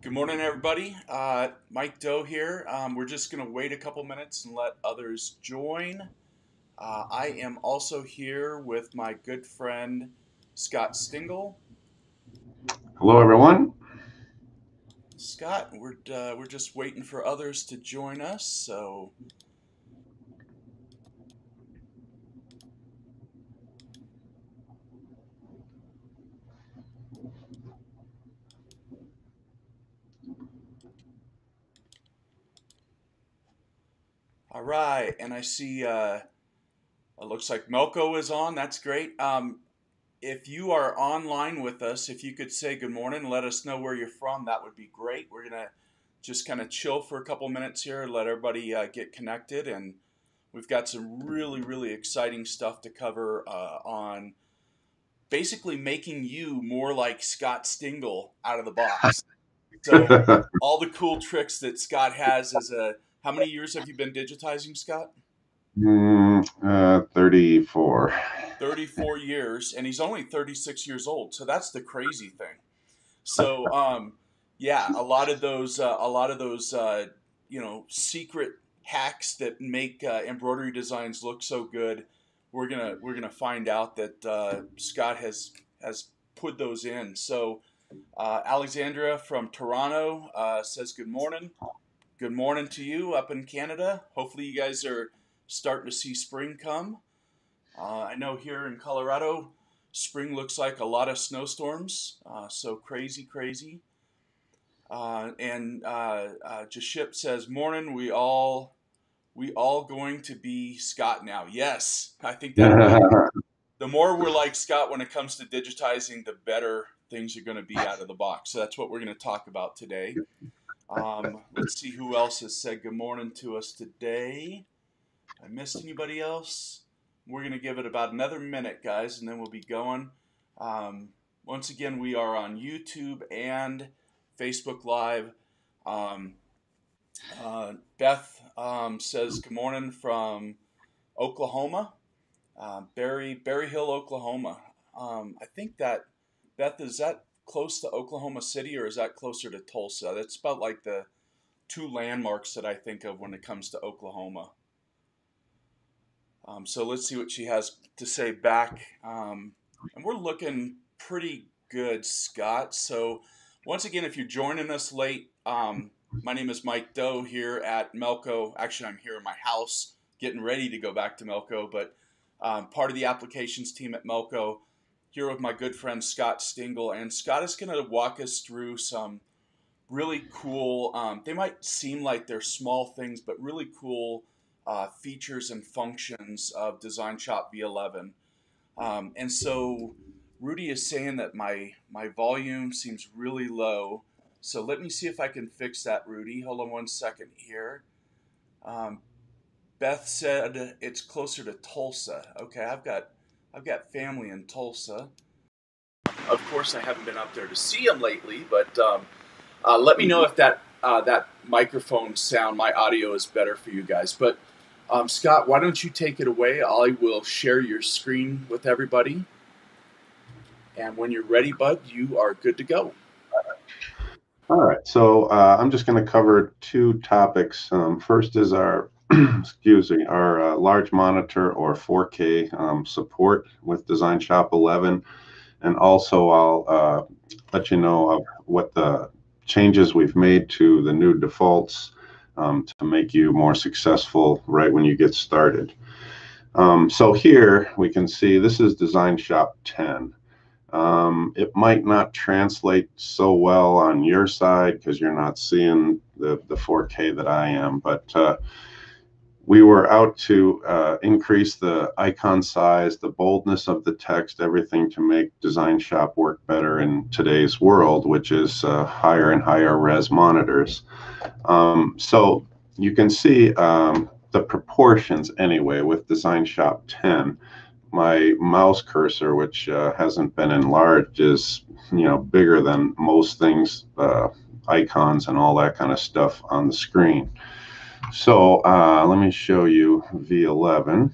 Good morning, everybody. Uh, Mike Doe here. Um, we're just going to wait a couple minutes and let others join. Uh, I am also here with my good friend Scott Stingle. Hello, everyone. Scott, we're uh, we're just waiting for others to join us. So All right, and I see uh, it looks like Melco is on. That's great. Um, if you are online with us, if you could say good morning, let us know where you're from. That would be great. We're gonna just kind of chill for a couple minutes here, let everybody uh, get connected, and we've got some really, really exciting stuff to cover uh, on basically making you more like Scott Stingle out of the box. So all the cool tricks that Scott has as a how many years have you been digitizing, Scott? Mm, uh, 34. 34 years, and he's only 36 years old. So that's the crazy thing. So, um, yeah, a lot of those, uh, a lot of those, uh, you know, secret hacks that make uh, embroidery designs look so good. We're gonna we're gonna find out that uh, Scott has has put those in. So, uh, Alexandra from Toronto uh, says good morning good morning to you up in Canada. Hopefully, you guys are starting to see spring come. Uh, I know here in Colorado, spring looks like a lot of snowstorms, uh, so crazy, crazy. Uh, and uh, uh, Jaship says, "Morning, we all, we all going to be Scott now." Yes, I think that the more we're like Scott when it comes to digitizing, the better things are going to be out of the box. So that's what we're going to talk about today. Um, let's see who else has said good morning to us today. I missed anybody else? We're going to give it about another minute, guys, and then we'll be going. Um, once again, we are on YouTube and Facebook Live. Um, uh, Beth um, says good morning from Oklahoma, uh, Berry Berry Hill, Oklahoma. Um, I think that Beth is that close to Oklahoma City or is that closer to Tulsa? That's about like the two landmarks that I think of when it comes to Oklahoma. Um, so let's see what she has to say back. Um, and we're looking pretty good, Scott. So once again, if you're joining us late, um, my name is Mike Doe here at Melco. Actually, I'm here in my house getting ready to go back to Melco, but um, part of the applications team at Melco here with my good friend Scott Stingle, and Scott is going to walk us through some really cool. Um, they might seem like they're small things, but really cool uh, features and functions of Design Shop V11. Um, and so Rudy is saying that my my volume seems really low. So let me see if I can fix that, Rudy. Hold on one second here. Um, Beth said it's closer to Tulsa. Okay, I've got I've got family in Tulsa. Of course, I haven't been up there to see them lately, but um, uh, let me know if that uh, that microphone sound, my audio is better for you guys. But um, Scott, why don't you take it away? I will share your screen with everybody. And when you're ready, Bud, you are good to go. All right. So uh, I'm just going to cover two topics. Um, first is our excuse me, our uh, large monitor or 4K um, support with Design Shop 11. And also I'll uh, let you know of what the changes we've made to the new defaults um, to make you more successful right when you get started. Um, so here we can see this is Design Shop 10. Um, it might not translate so well on your side because you're not seeing the, the 4K that I am, but uh, we were out to uh, increase the icon size, the boldness of the text, everything to make Design Shop work better in today's world, which is uh, higher and higher res monitors. Um, so you can see um, the proportions anyway with Design Shop 10. My mouse cursor, which uh, hasn't been enlarged, is you know bigger than most things, uh, icons and all that kind of stuff on the screen. So uh, let me show you V11.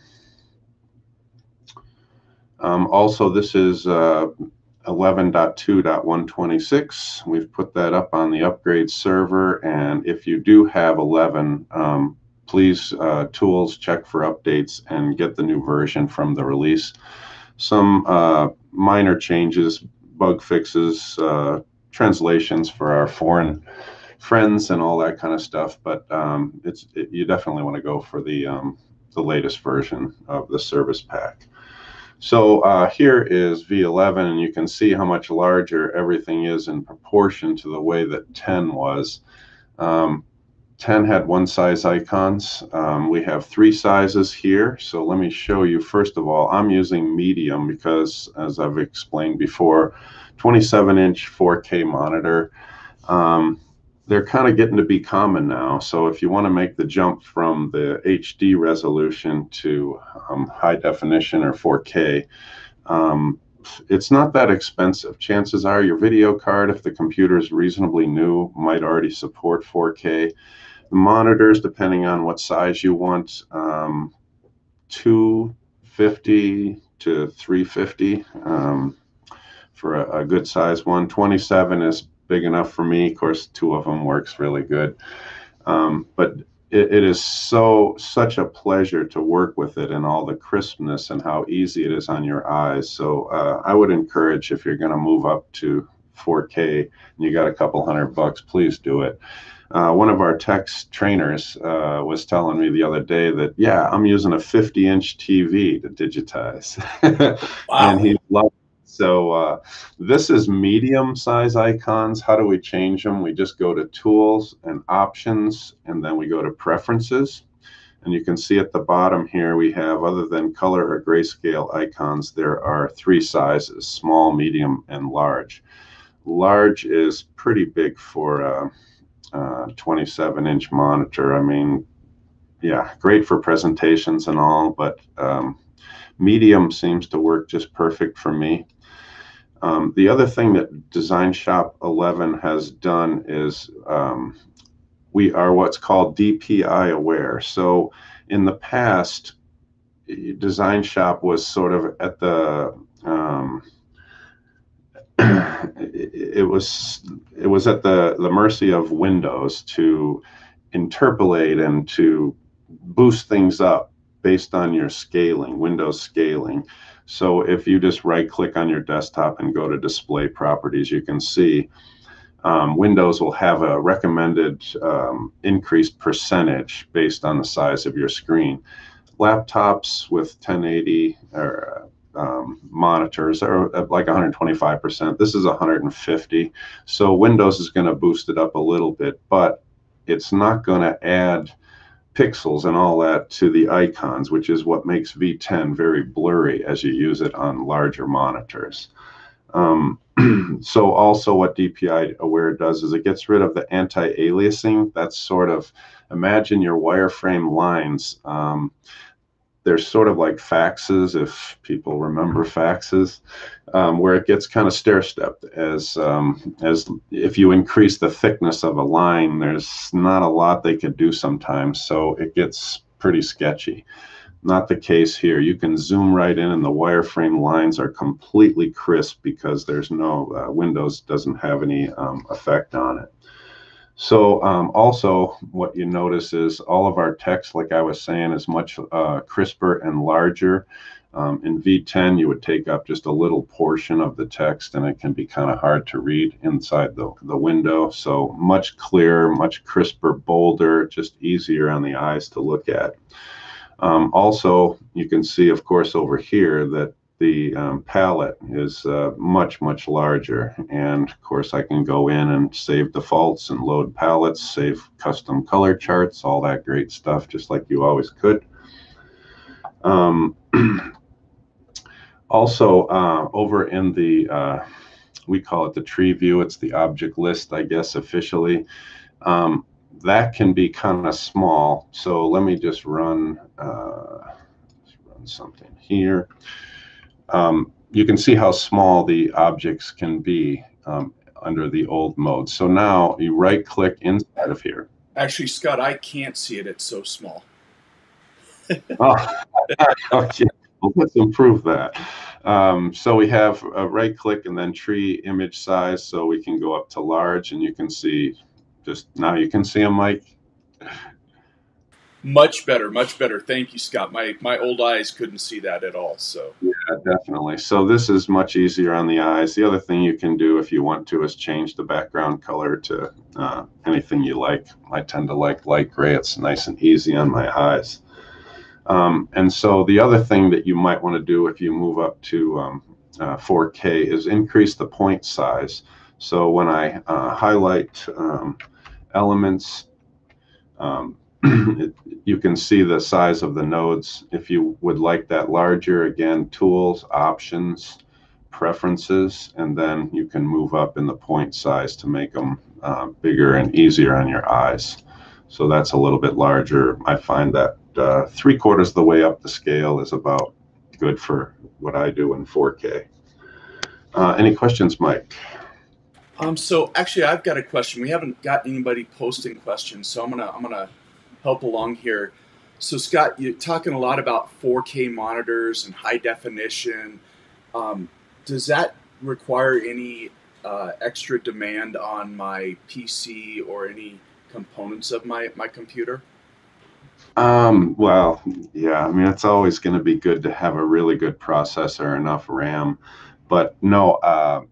Um, also, this is uh, 11.2.126. We've put that up on the upgrade server. And if you do have 11, um, please uh, tools check for updates and get the new version from the release. Some uh, minor changes, bug fixes, uh, translations for our foreign friends and all that kind of stuff. But um, it's it, you definitely want to go for the um, the latest version of the service pack. So uh, here is V11, and you can see how much larger everything is in proportion to the way that 10 was. Um, 10 had one size icons. Um, we have three sizes here. So let me show you, first of all, I'm using medium because, as I've explained before, 27 inch 4K monitor. Um, they're kind of getting to be common now. So if you want to make the jump from the HD resolution to um, high definition or 4K, um, it's not that expensive. Chances are your video card, if the computer is reasonably new, might already support 4K. The monitors, depending on what size you want, um, 250 to 350 um, for a, a, good size one. 27 is big enough for me. Of course, two of them works really good. Um, but it, it is so such a pleasure to work with it and all the crispness and how easy it is on your eyes. So uh, I would encourage if you're going to move up to 4K and you got a couple hundred bucks, please do it. Uh, one of our techs trainers uh, was telling me the other day that yeah, I'm using a 50 inch TV to digitize, wow. and he loved so uh, this is medium size icons. How do we change them? We just go to tools and options, and then we go to preferences. And you can see at the bottom here, we have, other than color or grayscale icons, there are three sizes, small, medium, and large. Large is pretty big for a, a 27 inch monitor. I mean, yeah, great for presentations and all, but um, medium seems to work just perfect for me. Um, the other thing that Design Shop 11 has done is um, we are what's called DPI aware. So in the past, Design Shop was sort of at the um, it was it was at the the mercy of Windows to interpolate and to boost things up based on your scaling, Windows scaling. So if you just right click on your desktop and go to display properties, you can see um, Windows will have a recommended um, increased percentage based on the size of your screen. Laptops with 1080 or um, monitors are like 125%. This is 150. So Windows is going to boost it up a little bit, but it's not going to add pixels and all that to the icons, which is what makes V10 very blurry as you use it on larger monitors. Um, so also what DPI Aware does is it gets rid of the anti-aliasing. That's sort of, imagine your wireframe lines. Um, they're sort of like faxes, if people remember faxes, um, where it gets kind of stair-stepped. As um, as if you increase the thickness of a line, there's not a lot they could do sometimes, so it gets pretty sketchy. Not the case here. You can zoom right in, and the wireframe lines are completely crisp because there's no uh, Windows doesn't have any um, effect on it. So um, also what you notice is all of our text, like I was saying, is much uh, crisper and larger. Um, in V10, you would take up just a little portion of the text and it can be kind of hard to read inside the, the window. So much clearer, much crisper, bolder, just easier on the eyes to look at. Um, also, you can see, of course, over here that the um, palette is uh, much, much larger. And of course, I can go in and save defaults and load palettes, save custom color charts, all that great stuff, just like you always could. Um, also, uh, over in the, uh, we call it the tree view, it's the object list, I guess, officially. Um, that can be kind of small. So let me just run, uh, run something here um, you can see how small the objects can be um, under the old mode. So now you right click inside of here. Actually, Scott, I can't see it. It's so small. oh, okay. Well, let's improve that. um, so we have a right click and then tree image size so we can go up to large and you can see just now you can see a mic much better, much better. Thank you, Scott. My my old eyes couldn't see that at all. So yeah, definitely. So this is much easier on the eyes. The other thing you can do if you want to is change the background color to uh, anything you like. I tend to like light gray. It's nice and easy on my eyes. Um, and so the other thing that you might want to do if you move up to um, uh, 4K is increase the point size. So when I uh, highlight um, elements, um, you can see the size of the nodes. If you would like that larger, again, tools, options, preferences, and then you can move up in the point size to make them uh, bigger and easier on your eyes. So that's a little bit larger. I find that uh, three quarters of the way up the scale is about good for what I do in 4K. Uh, any questions, Mike? Um, so actually, I've got a question. We haven't got anybody posting questions, so I'm gonna I'm gonna help along here. So Scott, you're talking a lot about 4K monitors and high definition. Um, does that require any uh, extra demand on my PC or any components of my my computer? Um, well, yeah, I mean, it's always going to be good to have a really good processor, enough RAM. But no, uh,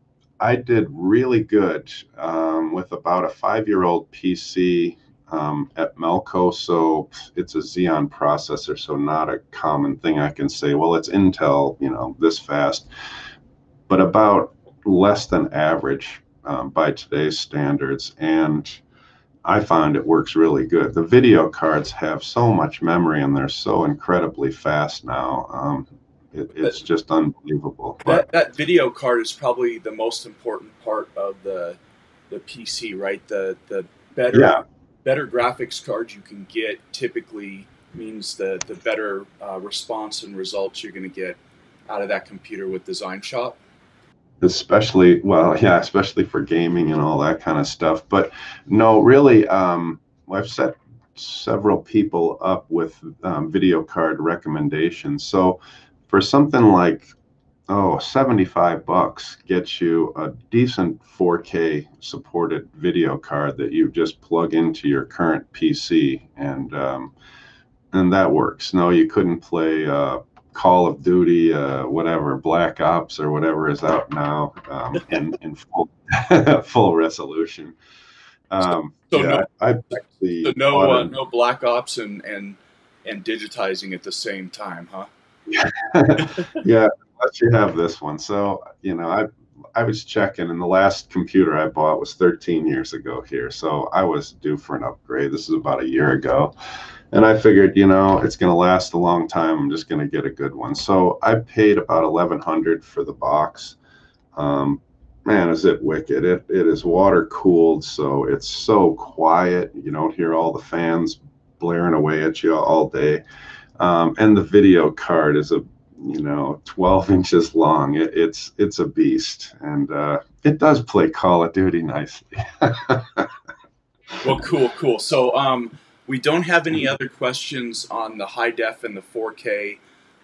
I did really good um, with about a five year old PC um, at Melco. So it's a Xeon processor, so not a common thing I can say, well, it's Intel, you know, this fast, but about less than average um, by today's standards. And I find it works really good. The video cards have so much memory and they're so incredibly fast now. Um, it, it's just unbelievable. That, that video card is probably the most important part of the the PC, right? The the better yeah. Better graphics cards you can get typically means the the better uh, response and results you're going to get out of that computer with Design Shop. Especially well yeah especially for gaming and all that kind of stuff but no really um, i've set several people up with um, video card recommendations. So for something like oh 75 bucks gets you a decent 4k supported video card that you just plug into your current pc and um, and that works no you couldn't play uh, Call of Duty, uh, whatever, Black Ops or whatever is out now um, in, in full, full resolution. Um, so, yeah, no, I, I so no, uh, no Black Ops and, and, and digitizing at the same time, huh? yeah, unless you have this one. So, you know, I, I was checking, and the last computer I bought was 13 years ago here. So I was due for an upgrade. This is about a year ago. And I figured, you know, it's going to last a long time. I'm just going to get a good one. So I paid about 1100 for the box. Um, man, is it wicked. It, it is water cooled. So it's so quiet. You don't hear all the fans blaring away at you all day. Um, and the video card is a, you know, 12 inches long. It, it's, it's a beast. And uh, it does play Call of Duty nicely. well, cool, cool. So, um, we don't have any other questions on the high def and the 4K.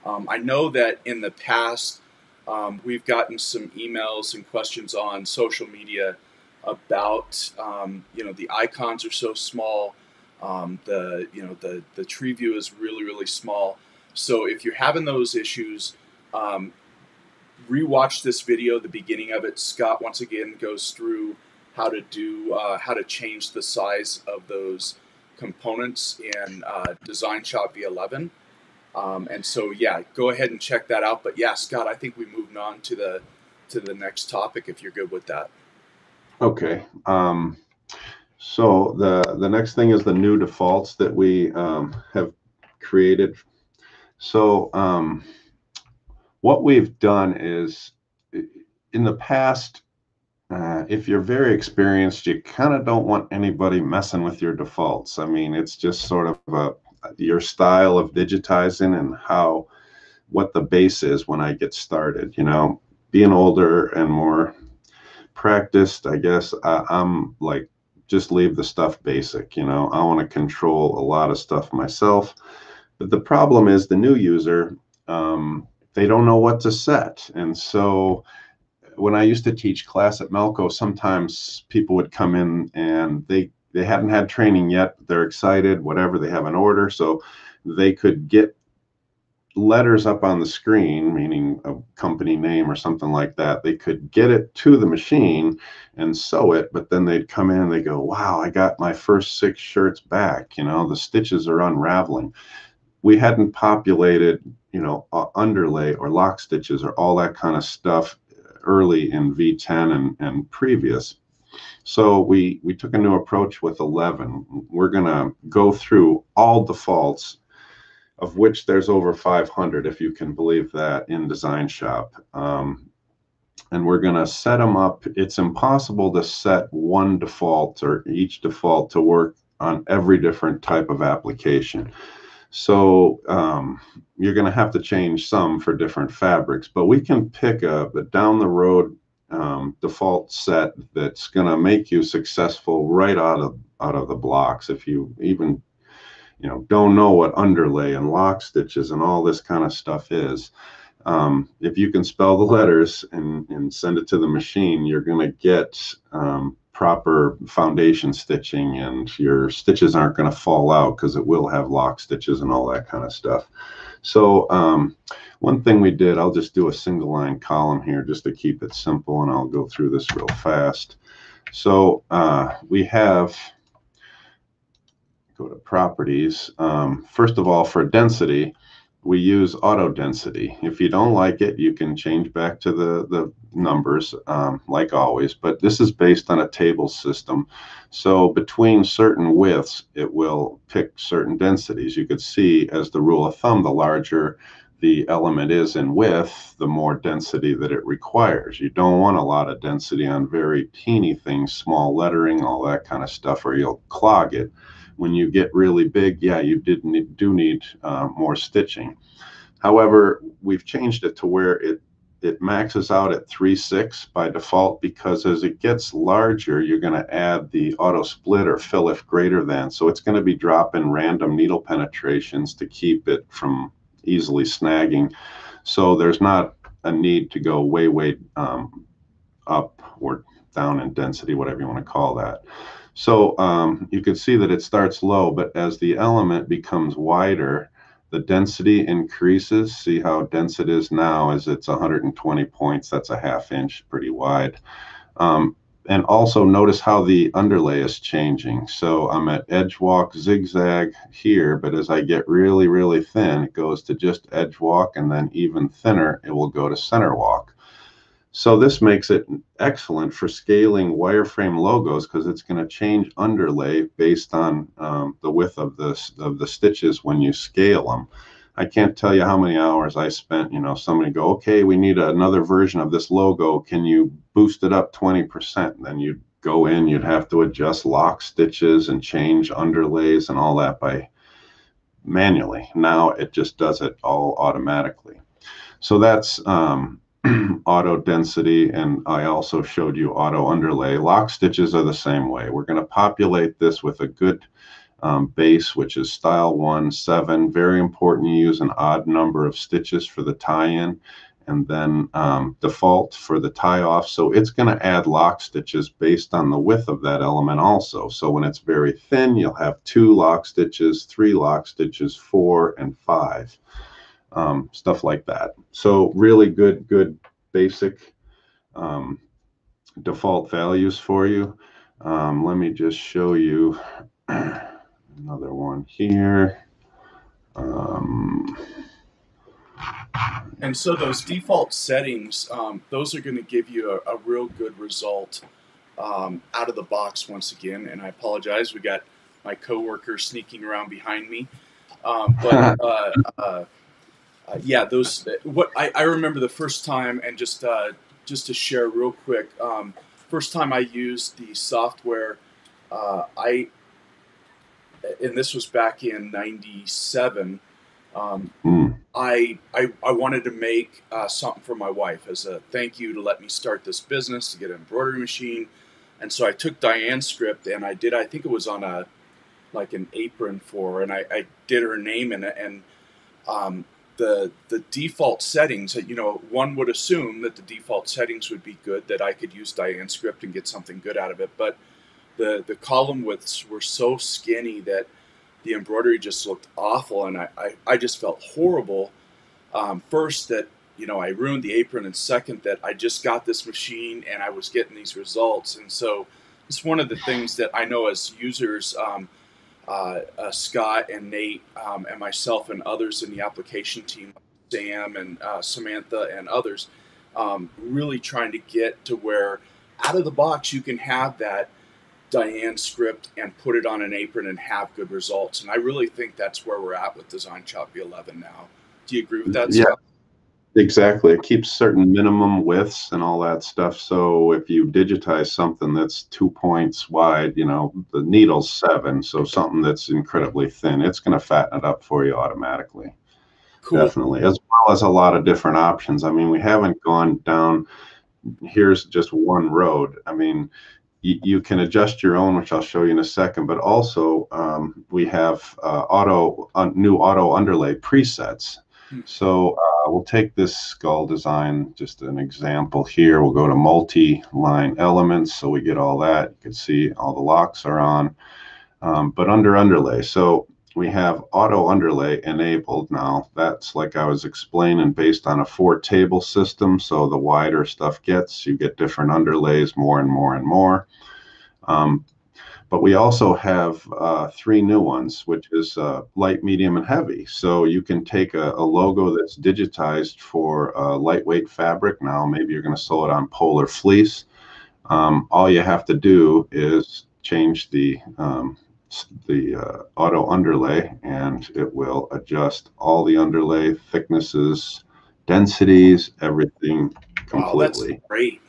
Um, I know that in the past um, we've gotten some emails and questions on social media about um, you know the icons are so small, um, the you know the the tree view is really really small. So if you're having those issues, um, rewatch this video. The beginning of it, Scott once again goes through how to do uh, how to change the size of those components in uh, Design Shop V11. Um, and so, yeah, go ahead and check that out. But yeah, Scott, I think we moved on to the to the next topic if you're good with that. Okay. Um, so the the next thing is the new defaults that we um, have created. So um, what we've done is in the past uh, if you're very experienced, you kind of don't want anybody messing with your defaults. I mean, it's just sort of a, your style of digitizing and how what the base is when I get started. You know, being older and more practiced, I guess I, I'm like just leave the stuff basic. You know, I want to control a lot of stuff myself. But the problem is the new user um, they don't know what to set. And so when I used to teach class at Melco, sometimes people would come in and they they hadn't had training yet. They're excited, whatever. They have an order, so they could get letters up on the screen, meaning a company name or something like that. They could get it to the machine and sew it, but then they'd come in and they go, "Wow, I got my first six shirts back." You know, the stitches are unraveling. We hadn't populated, you know, uh, underlay or lock stitches or all that kind of stuff early in V10 and, and previous. So we, we took a new approach with 11. We're going to go through all defaults, of which there's over 500, if you can believe that, in Design Shop. Um, and we're going to set them up. It's impossible to set one default or each default to work on every different type of application. So um, you're going to have to change some for different fabrics, but we can pick a, a down the road um, default set that's going to make you successful right out of out of the blocks. If you even you know don't know what underlay and lock stitches and all this kind of stuff is, um, if you can spell the letters and, and send it to the machine, you're going to get um, proper foundation stitching and your stitches aren't going to fall out because it will have lock stitches and all that kind of stuff. So um, one thing we did, I'll just do a single line column here just to keep it simple and I'll go through this real fast. So uh, we have, go to properties. Um, first of all, for density, we use auto density. If you don't like it, you can change back to the, the numbers um, like always, but this is based on a table system. So between certain widths, it will pick certain densities. You could see as the rule of thumb, the larger the element is in width, the more density that it requires. You don't want a lot of density on very teeny things, small lettering, all that kind of stuff, or you'll clog it when you get really big, yeah, you did need, do need uh, more stitching. However, we've changed it to where it it maxes out at 3.6 by default because as it gets larger, you're going to add the auto split or fill if greater than. So it's going to be dropping random needle penetrations to keep it from easily snagging. So there's not a need to go way, way um, up or down in density, whatever you want to call that. So um, you can see that it starts low, but as the element becomes wider, the density increases. See how dense it is now as it's 120 points. That's a half inch, pretty wide. Um, and also notice how the underlay is changing. So I'm at edge walk zigzag here, but as I get really, really thin, it goes to just edge walk and then even thinner, it will go to center walk. So this makes it excellent for scaling wireframe logos because it's going to change underlay based on um, the width of the, of the stitches when you scale them. I can't tell you how many hours I spent, you know, somebody go, okay, we need another version of this logo. Can you boost it up 20%? Then you'd go in, you'd have to adjust lock stitches and change underlays and all that by manually. Now it just does it all automatically. So that's um, auto density, and I also showed you auto underlay. Lock stitches are the same way. We're going to populate this with a good um, base, which is style one, seven. Very important you use an odd number of stitches for the tie-in and then um, default for the tie off. So it's going to add lock stitches based on the width of that element also. So when it's very thin, you'll have two lock stitches, three lock stitches, four, and five um, stuff like that. So really good, good basic um, default values for you. Um, let me just show you another one here. Um, and so those default settings, um, those are going to give you a, a, real good result um, out of the box once again. And I apologize, we got my coworker sneaking around behind me. Um, but uh, uh, uh, yeah, those. What I, I remember the first time, and just uh, just to share real quick, um, first time I used the software, uh, I and this was back in '97. Um, mm. I, I I wanted to make uh, something for my wife as a thank you to let me start this business to get an embroidery machine, and so I took Diane's script and I did. I think it was on a like an apron for, her, and I, I did her name in it, and um, the the default settings you know one would assume that the default settings would be good that I could use Diane script and get something good out of it but the the column widths were so skinny that the embroidery just looked awful and I, I, I just felt horrible. Um, first that you know I ruined the apron and second that I just got this machine and I was getting these results and so it's one of the things that I know as users um, uh, uh, Scott and Nate um, and myself and others in the application team, Sam and uh, Samantha and others, um, really trying to get to where out of the box you can have that Diane script and put it on an apron and have good results. And I really think that's where we're at with Design Shop V11 now. Do you agree with that? Yeah, Exactly. It keeps certain minimum widths and all that stuff. So if you digitize something that's two points wide, you know, the needle's seven. So something that's incredibly thin, it's going to fatten it up for you automatically. Cool. Definitely. As well as a lot of different options. I mean, we haven't gone down, here's just one road. I mean, you, you can adjust your own, which I'll show you in a second, but also um, we have uh, auto, uh, new auto underlay presets so uh, we'll take this skull design, just an example here. We'll go to multi-line elements, so we get all that. You can see all the locks are on, um, but under underlay. So we have auto underlay enabled now. That's like I was explaining, based on a four table system. So the wider stuff gets, you get different underlays more and more and more. Um, but we also have uh, three new ones, which is uh, light, medium, and heavy. So you can take a, a logo that's digitized for uh, lightweight fabric. Now, maybe you're going to sew it on polar fleece. Um, all you have to do is change the um, the uh, auto underlay, and it will adjust all the underlay thicknesses, densities, everything completely. Wow, that's great.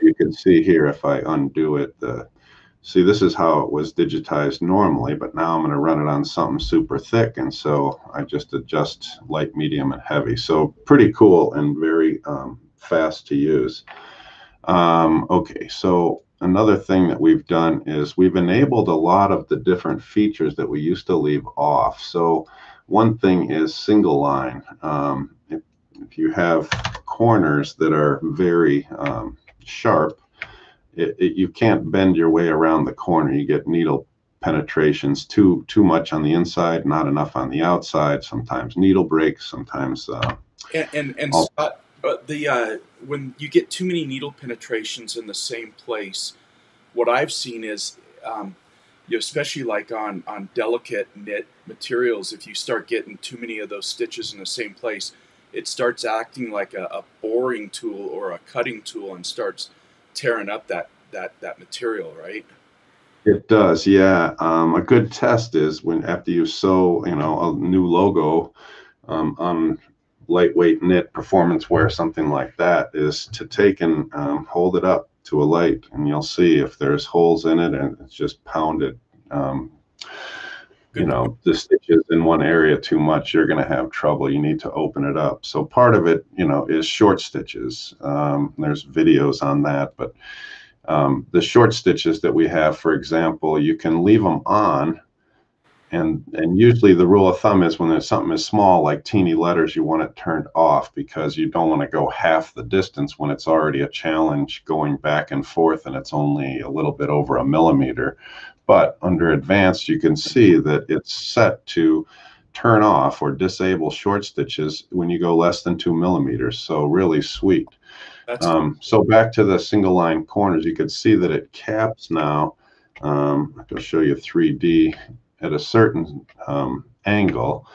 You can see here if I undo it, the see this is how it was digitized normally but now i'm going to run it on something super thick and so i just adjust light medium and heavy. So pretty cool and very um, fast to use. Um, okay so another thing that we've done is we've enabled a lot of the different features that we used to leave off. So one thing is single line. Um, if, if, you have corners that are very um, sharp it, it, you can't bend your way around the corner. You get needle penetrations too too much on the inside, not enough on the outside. Sometimes needle breaks. Sometimes uh, and and, and Scott, uh, the uh, when you get too many needle penetrations in the same place, what I've seen is. Um, you know, especially like on on delicate knit materials, if you start getting too many of those stitches in the same place, it starts acting like a, a boring tool or a cutting tool and starts tearing up that that that material, right? It does, yeah. Um, a good test is when after you sew, you know, a new logo um, on lightweight knit performance wear, something like that, is to take and um, hold it up to a light, and you'll see if there's holes in it, and it's just pounded. Um, you know the stitches in one area too much you're going to have trouble. You need to open it up. So part of it you know is short stitches. Um, there's videos on that but um, the short stitches that we have for example you can leave them on and and usually the rule of thumb is when there's something as small like teeny letters you want it turned off because you don't want to go half the distance when it's already a challenge going back and forth and it's only a little bit over a millimeter but under advanced, you can see that it's set to turn off or disable short stitches when you go less than two millimeters. So really sweet. Um, so back to the single line corners, you can see that it caps now. Um, to show you 3D at a certain um, angle.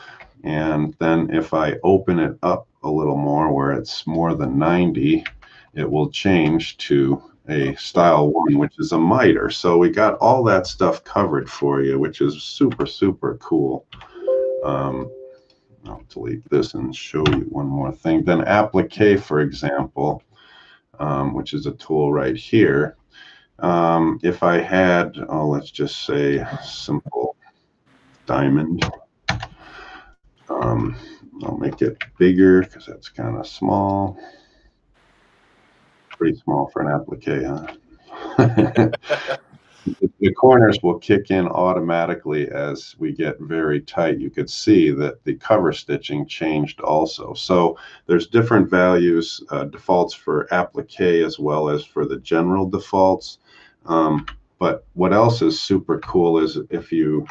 And then if I open it up a little more where it's more than 90, it will change to a style one, which is a miter. So we got all that stuff covered for you, which is super, super cool. Um, I'll delete this and show you one more thing. Then applique, for example, um, which is a tool right here. Um, if I had, oh, let's just say simple diamond. Um, I'll make it bigger because that's kind of small pretty small for an applique, huh? the corners will kick in automatically as we get very tight. You could see that the cover stitching changed also. So there's different values, uh, defaults for applique as well as for the general defaults. Um, but what else is super cool is if you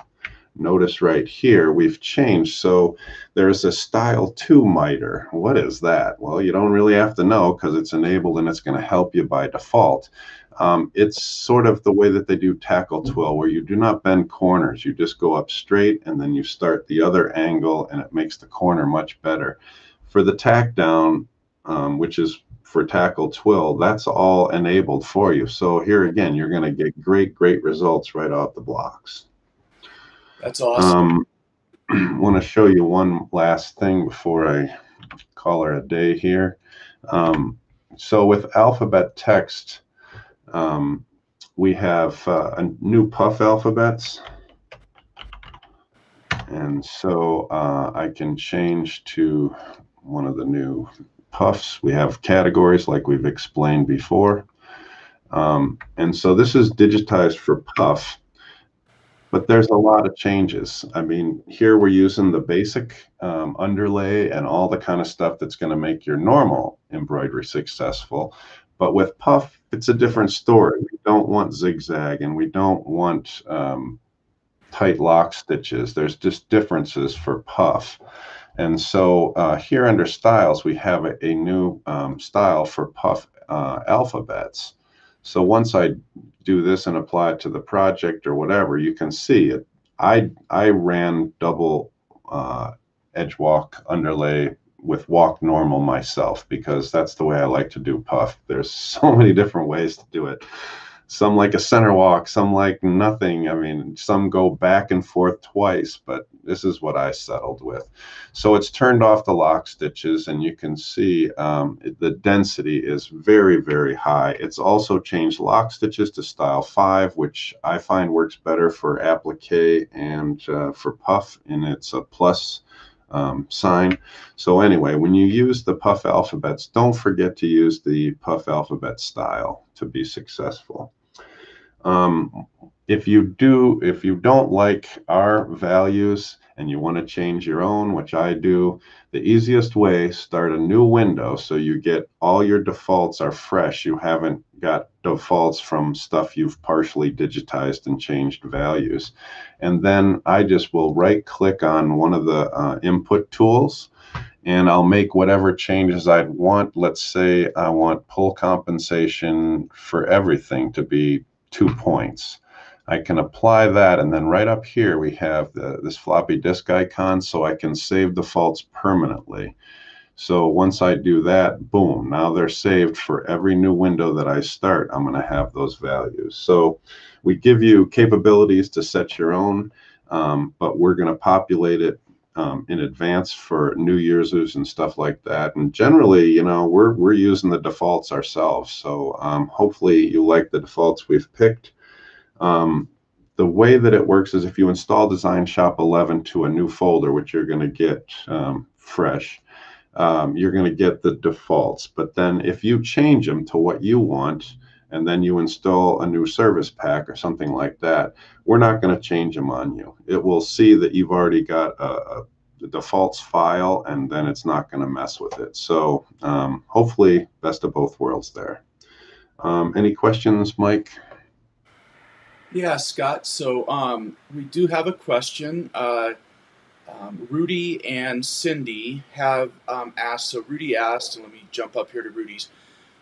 notice right here, we've changed. So there's a style 2 miter. What is that? Well, you don't really have to know because it's enabled and it's going to help you by default. Um, it's sort of the way that they do tackle twill, where you do not bend corners. You just go up straight and then you start the other angle and it makes the corner much better. For the tack down, um, which is for tackle twill, that's all enabled for you. So here again, you're going to get great, great results right off the blocks. That's awesome. Um, want to show you one last thing before I call her a day here. Um, so with alphabet text, um, we have uh, a new puff alphabets. And so uh, I can change to one of the new puffs. We have categories like we've explained before. Um, and so this is digitized for puff but there's a lot of changes. I mean, here we're using the basic um, underlay and all the kind of stuff that's going to make your normal embroidery successful. But with puff, it's a different story. We don't want zigzag and we don't want um, tight lock stitches. There's just differences for puff. And so uh, here under styles, we have a, a new um, style for puff uh, alphabets. So once I do this and apply it to the project or whatever, you can see it. I I ran double uh, edge walk underlay with walk normal myself because that's the way I like to do puff. There's so many different ways to do it some like a center walk, some like nothing. I mean, some go back and forth twice, but this is what I settled with. So it's turned off the lock stitches, and you can see um, the density is very, very high. It's also changed lock stitches to style 5, which I find works better for applique and uh, for puff, and it's a plus um, sign. So anyway, when you use the puff alphabets, don't forget to use the puff alphabet style to be successful. Um, if you do, if you don't like our values and you want to change your own, which I do, the easiest way, start a new window so you get all your defaults are fresh. You haven't got defaults from stuff you've partially digitized and changed values. And then I just will right click on one of the uh, input tools and I'll make whatever changes I'd want. Let's say I want pull compensation for everything to be two points. I can apply that and then right up here we have the, this floppy disk icon so I can save defaults permanently. So once I do that, boom, now they're saved for every new window that I start. I'm going to have those values. So we give you capabilities to set your own, um, but we're going to populate it um, in advance for new users and stuff like that. And generally, you know, we're we're using the defaults ourselves. So um, hopefully you like the defaults we've picked. Um, the way that it works is if you install Design Shop 11 to a new folder, which you're going to get um, fresh, um, you're going to get the defaults. But then if you change them to what you want, and then you install a new service pack or something like that, we're not going to change them on you. It will see that you've already got a, a defaults file, and then it's not going to mess with it. So um, hopefully, best of both worlds there. Um, any questions, Mike? Yeah, Scott. So um, we do have a question. Uh, um, Rudy and Cindy have um, asked. So Rudy asked, and let me jump up here to Rudy's.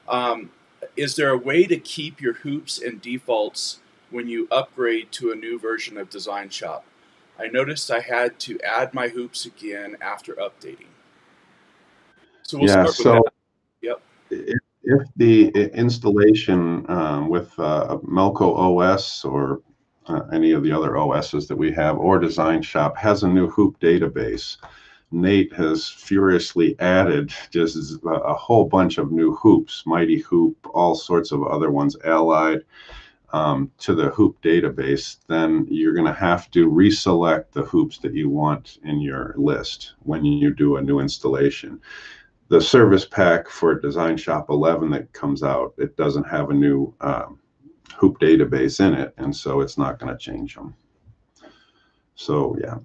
Um, is there a way to keep your hoops and defaults when you upgrade to a new version of Design Shop? I noticed I had to add my hoops again after updating. So we'll yeah, so Yep. If, if the installation um, with uh, Melco OS or uh, any of the other OSs that we have or Design Shop has a new hoop database, Nate has furiously added just a, whole bunch of new hoops, Mighty Hoop, all sorts of other ones allied um, to the hoop database, then you're going to have to reselect the hoops that you want in your list when you do a new installation. The service pack for Design Shop 11 that comes out, it doesn't have a new um, hoop database in it, and so it's not going to change them. So yeah.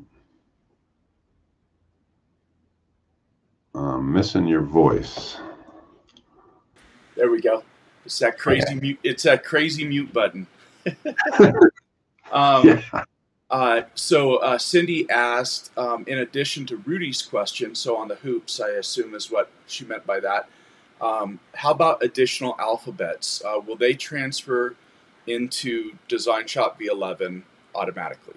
Um, missing your voice. There we go. It's that crazy okay. mute. It's that crazy mute button. um, yeah. Uh, so uh, Cindy asked, um, in addition to Rudy's question, so on the hoops, I assume is what she meant by that. Um, how about additional alphabets? Uh, will they transfer into Design Shop V11 automatically?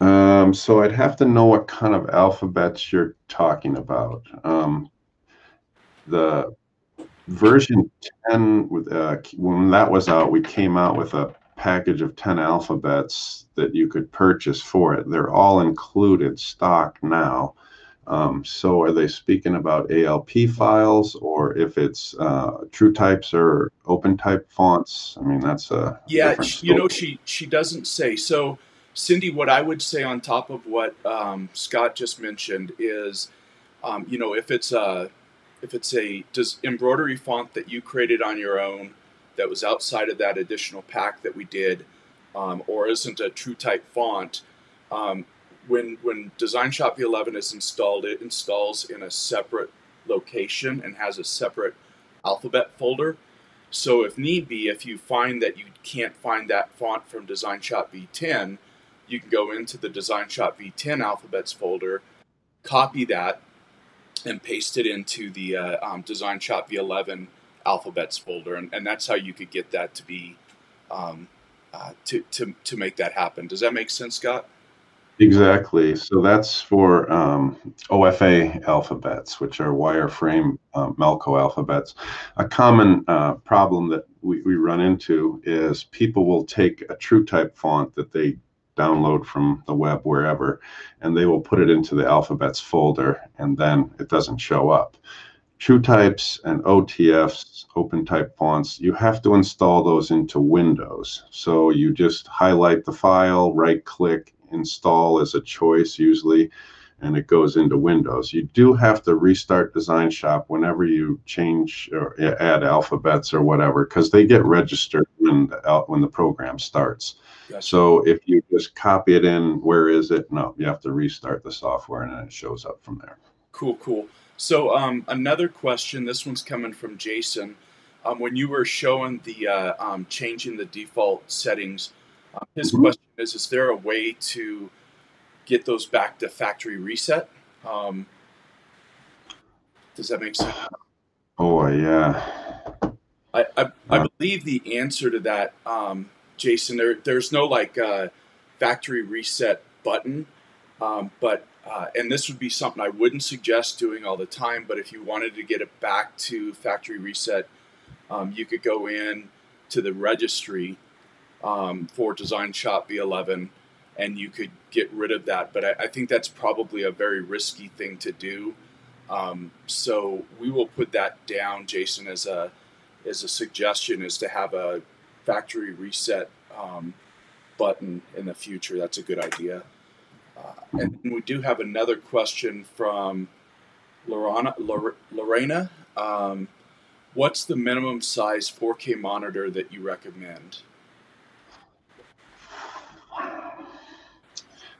Um, so I'd have to know what kind of alphabets you're talking about. Um, the version 10, uh, when that was out, we came out with a package of 10 alphabets that you could purchase for it. They're all included stock now. Um, so are they speaking about ALP files or if it's uh, true types or open type fonts? I mean, that's a yeah. You know, she she doesn't say. So, Cindy, what I would say on top of what um, Scott just mentioned is, um, you know, if it's a if it's a does embroidery font that you created on your own that was outside of that additional pack that we did, um, or isn't a true type font. Um, when when Design Shop V11 is installed, it installs in a separate location and has a separate alphabet folder. So if need be, if you find that you can't find that font from Design Shop V10, you can go into the Design Shop V10 alphabets folder, copy that, and paste it into the uh, um, Design Shop V11 alphabets folder, and, and that's how you could get that to be um, uh, to, to to make that happen. Does that make sense, Scott? Exactly. So that's for um, OFA alphabets, which are wireframe uh, Melco alphabets. A common uh, problem that we, we run into is people will take a true type font that they download from the web wherever, and they will put it into the alphabets folder, and then it doesn't show up. True types and OTFs, open type fonts, you have to install those into Windows. So you just highlight the file, right click, install as a choice usually, and it goes into Windows. You do have to restart Design Shop whenever you change or add alphabets or whatever, because they get registered when the, when the program starts. Gotcha. So if you just copy it in, where is it? No, you have to restart the software and then it shows up from there. Cool, cool. So um, another question. This one's coming from Jason. Um, when you were showing the uh, um, changing the default settings, uh, his mm-hmm. question is: Is there a way to get those back to factory reset? Um, does that make sense? Oh yeah. I I, I believe the answer to that, um, Jason. There there's no like uh, factory reset button, um, but uh, and this would be something I wouldn't suggest doing all the time. But if you wanted to get it back to factory reset, um, you could go in to the registry um, for Design Shop V11, and you could get rid of that. But I, I think that's probably a very risky thing to do. Um, so we will put that down, Jason, as a as a suggestion, is to have a factory reset um, button in the future. That's a good idea. Uh, and we do have another question from Lorana, Lorena. Um, what's the minimum size 4K monitor that you recommend?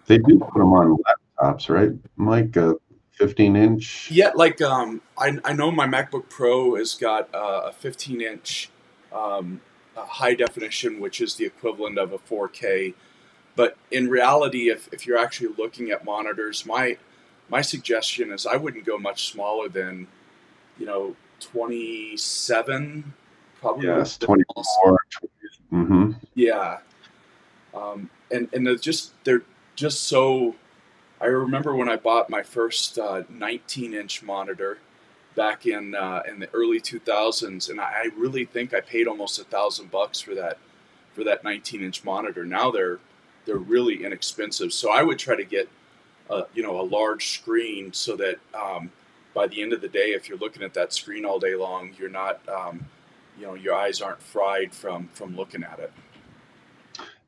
They do put them on laptops, right, Mike? A 15 inch. Yeah, like um, I, I know my MacBook Pro has got uh, a 15 inch um, high definition, which is the equivalent of a 4K. But in reality, if, if you're actually looking at monitors, my my suggestion is I wouldn't go much smaller than, you know, 27, probably. Yes, 24. Mm-hmm. Yeah. Um, and and they're just they're just so. I remember when I bought my first uh, 19 inch monitor back in uh, in the early 2000s, and I really think I paid almost a thousand bucks for that for that 19 inch monitor. Now they're they're really inexpensive, so I would try to get a, you know a large screen so that um, by the end of the day, if you're looking at that screen all day long, you're not um, you know your eyes aren't fried from from looking at it.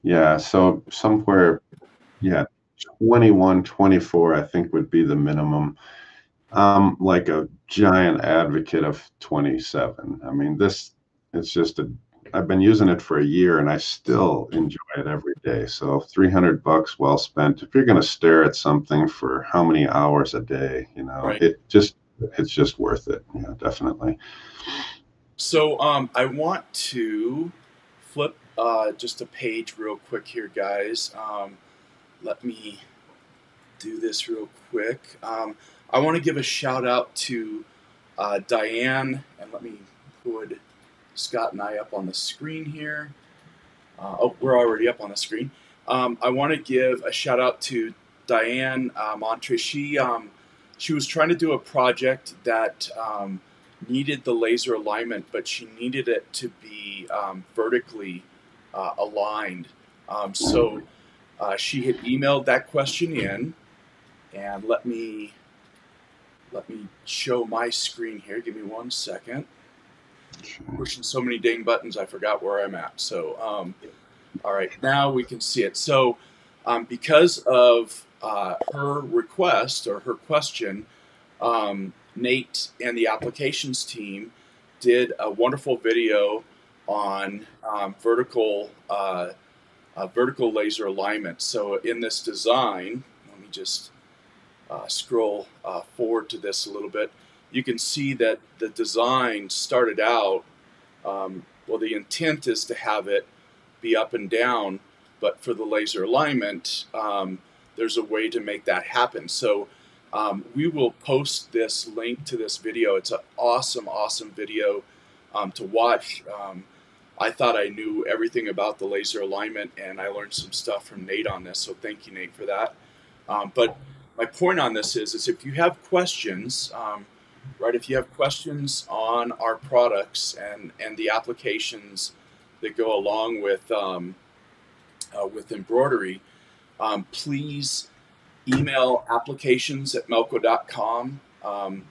Yeah, so somewhere, yeah, 21, 24, I think would be the minimum. I'm like a giant advocate of 27. I mean, this it's just a I've been using it for a year and I still enjoy it every day. So 300 bucks well spent. If you're going to stare at something for how many hours a day, you know, right. it just it's just worth it. Yeah, definitely. So um, I want to flip uh, just a page real quick here, guys. Um, let me do this real quick. Um, I want to give a shout out to uh, Diane, and let me put Scott and I up on the screen here. Uh, oh, we're already up on the screen. Um, I want to give a shout out to Diane uh, Montre. She um, she was trying to do a project that um, needed the laser alignment, but she needed it to be um, vertically uh, aligned. Um, so uh, she had emailed that question in, and let me let me show my screen here. Give me one second. Pushing so many dang buttons, I forgot where I'm at. So, um, all right, now we can see it. So, um, because of uh, her request or her question, um, Nate and the applications team did a wonderful video on um, vertical uh, uh, vertical laser alignment. So in this design, let me just uh, scroll uh, forward to this a little bit. You can see that the design started out. Um, well, the intent is to have it be up and down, but for the laser alignment, um, there's a way to make that happen. So um, we will post this link to this video. It's an awesome, awesome video um, to watch. Um, I thought I knew everything about the laser alignment, and I learned some stuff from Nate on this. So thank you, Nate, for that. Um, but my point on this is, is if you have questions, right? If you have questions on our products and and the applications that go along with um, uh, with embroidery, please email applications at melco.com. Um,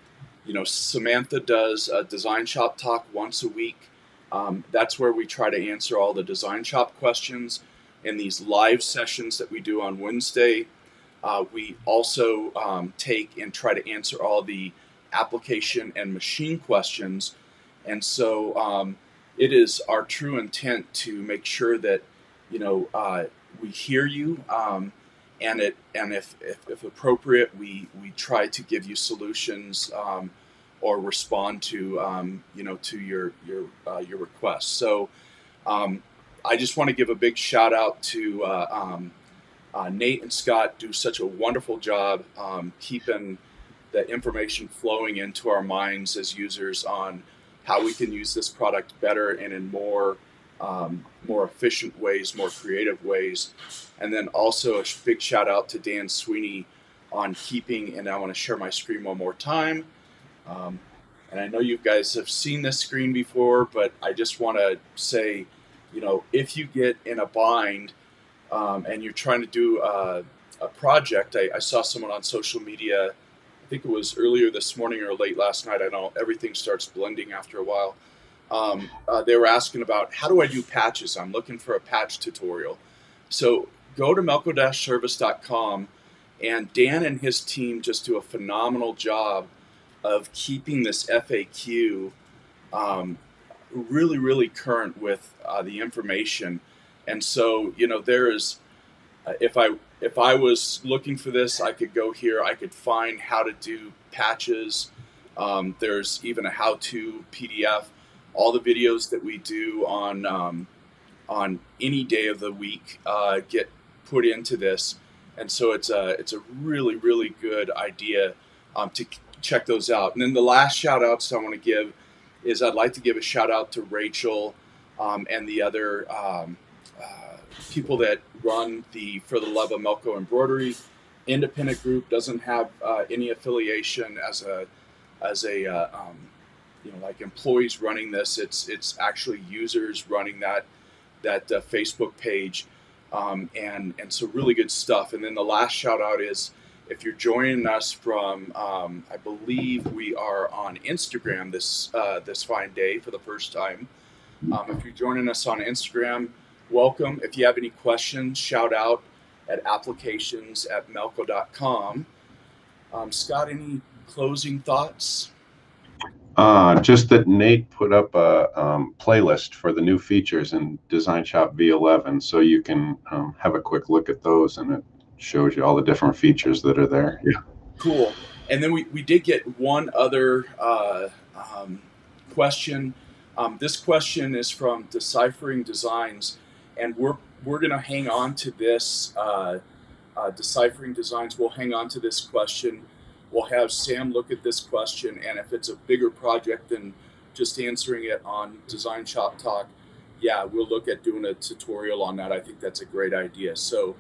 you know, Samantha does a design shop talk once a week. Um, that's where we try to answer all the design shop questions in these live sessions that we do on Wednesday. Uh, we also um, take and try to answer all the application and machine questions. And so um, it is our true intent to make sure that, you know, uh, we hear you. Um, and it and if, if, if, appropriate, we we try to give you solutions um, or respond to um, you know to your your uh, your requests. So um, I just want to give a big shout out to uh, um, uh, Nate and Scott. Do such a wonderful job keeping the information flowing into our minds as users on how we can use this product better and in more um, more efficient ways, more creative ways. And then also a big shout out to Dan Sweeney on keeping, and I want to share my screen one more time. Um, and I know you guys have seen this screen before, but I just want to say, you know, if you get in a bind um, and you're trying to do a, a project, I, I, saw someone on social media, think it was earlier this morning or late last night. I know everything starts blending after a while um, uh, they were asking about how do I do patches? I'm looking for a patch tutorial. So go to melco-service.com and Dan and his team just do a phenomenal job of keeping this FAQ um, really, really current with uh, the information. And so, you know, there is, uh, if I if I was looking for this, I could go here. I could find how to do patches. Um, there's even a how-to PDF all the videos that we do on um, on any day of the week uh, get put into this, and so it's a it's a really really good idea um, to check those out. And then the last shout outs I want to give is I'd like to give a shout out to Rachel um, and the other um, people that run the For the Love of Melco Embroidery independent group. Doesn't have uh, any affiliation as a as a uh, um, you know like employees running this. It's it's actually users running that that uh, Facebook page, um, and and so really good stuff. And then the last shout out is if you're joining us from um, I believe we are on Instagram this uh, this fine day for the first time. Um, if you're joining us on Instagram, welcome. If you have any questions, shout out at applications at melco.com. Um, Scott, any closing thoughts? Uh, just that Nate put up a um, playlist for the new features in Design Shop V11, so you can um, have a quick look at those, and it shows you all the different features that are there. Yeah. Cool. And then we, we did get one other uh, um, question. Um, this question is from Deciphering Designs, and we're we're going to hang on to this. Uh, uh, Deciphering Designs We'll hang on to this question We'll have Sam look at this question, and if it's a bigger project than just answering it on Design Shop Talk, yeah, we'll look at doing a tutorial on that. I think that's a great idea. So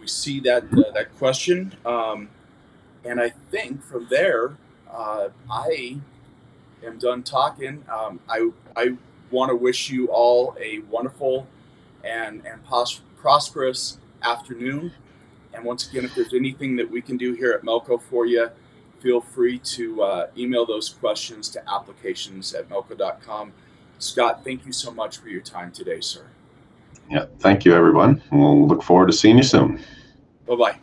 we see that uh, that question, um, and I think from there, uh, I am done talking. Um, I I want to wish you all a wonderful and and pos- prosperous afternoon. And once again, if there's anything that we can do here at Melco for you, feel free to uh, email those questions to applications at melco.com. Scott, thank you so much for your time today, sir. Yeah, thank you, everyone. We'll look forward to seeing you soon. Bye bye.